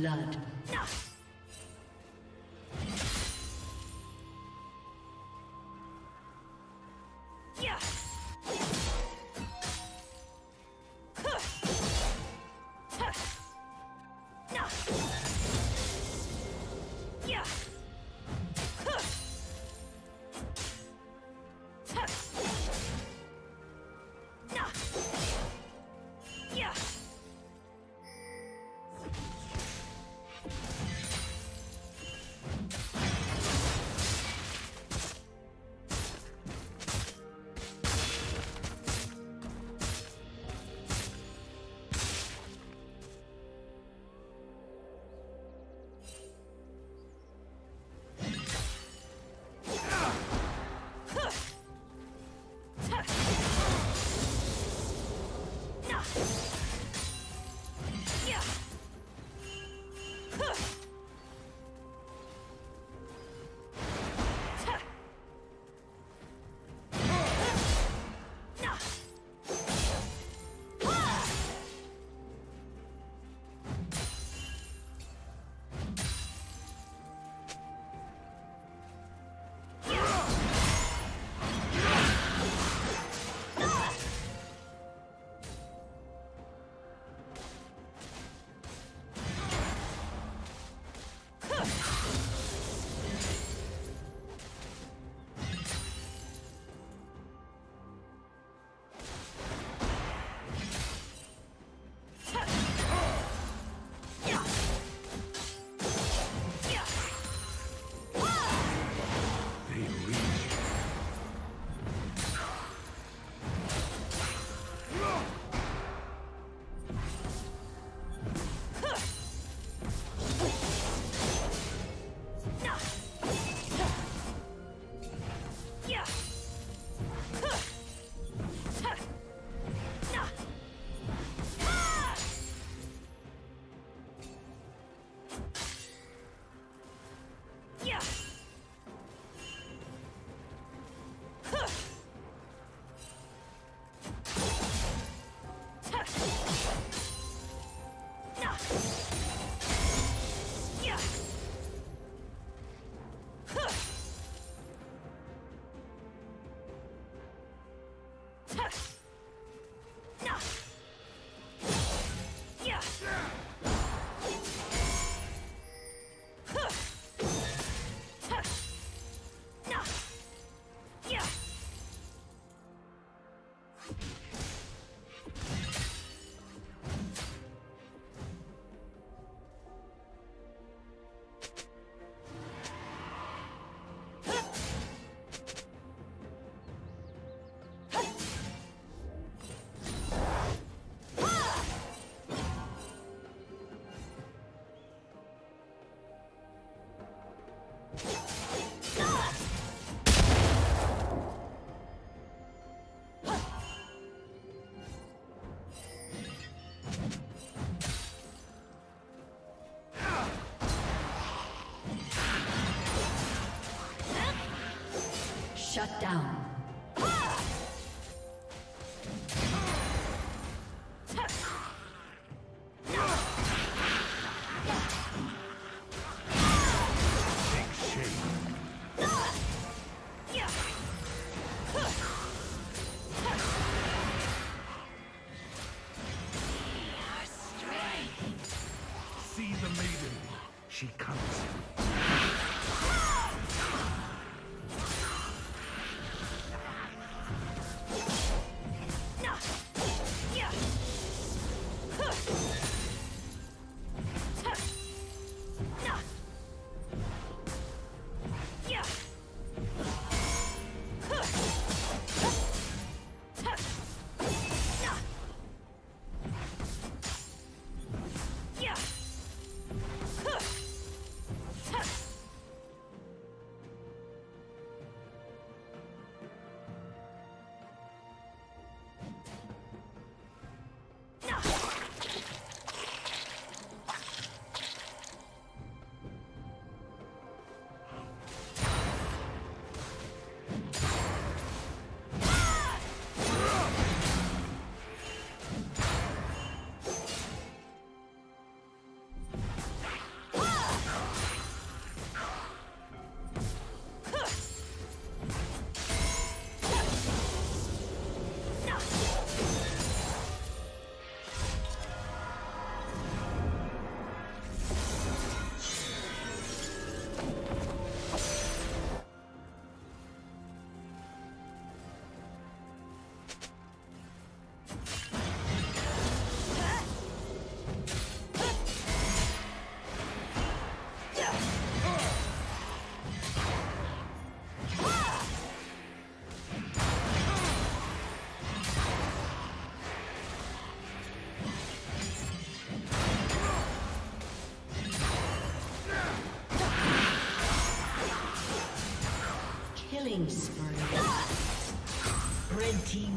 Blood. Shut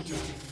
Executed.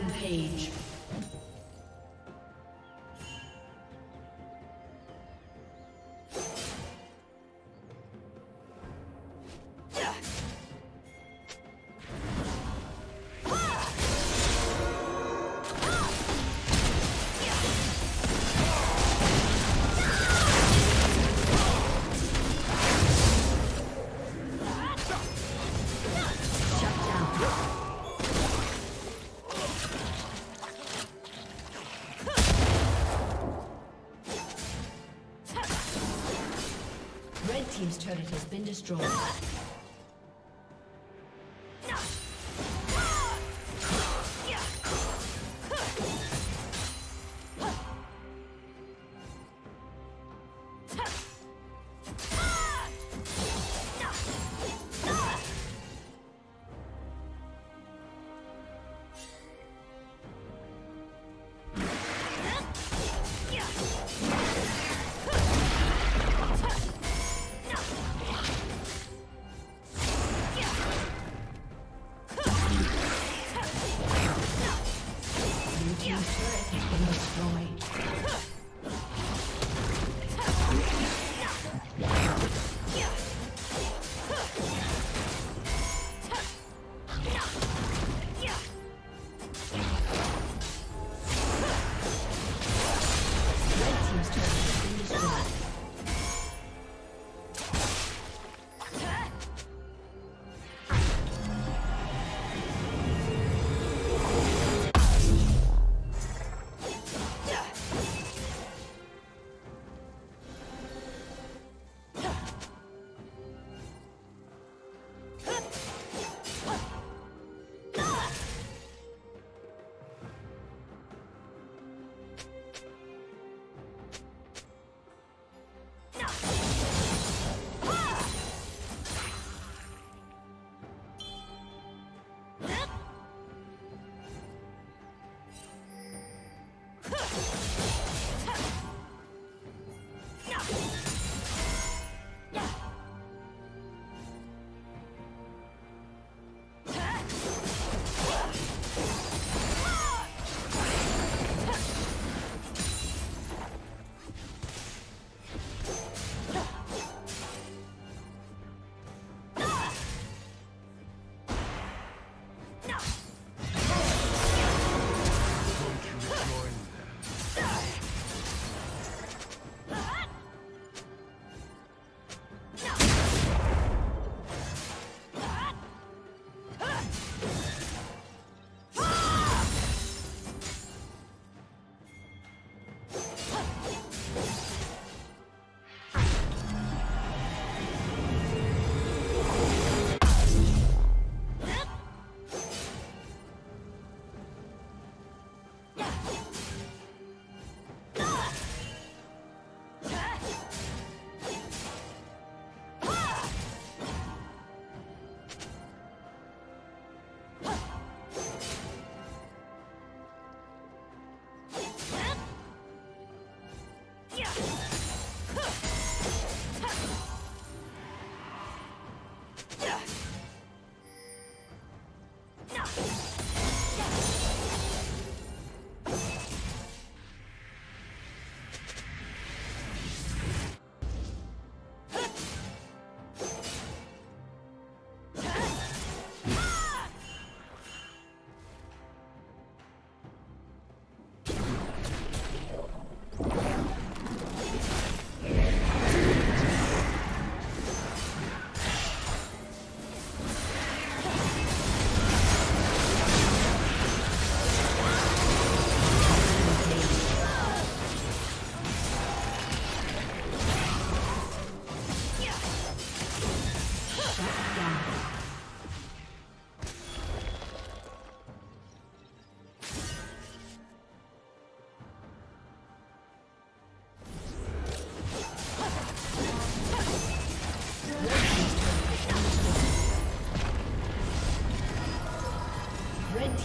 Rampage. been destroyed.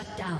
Shut down.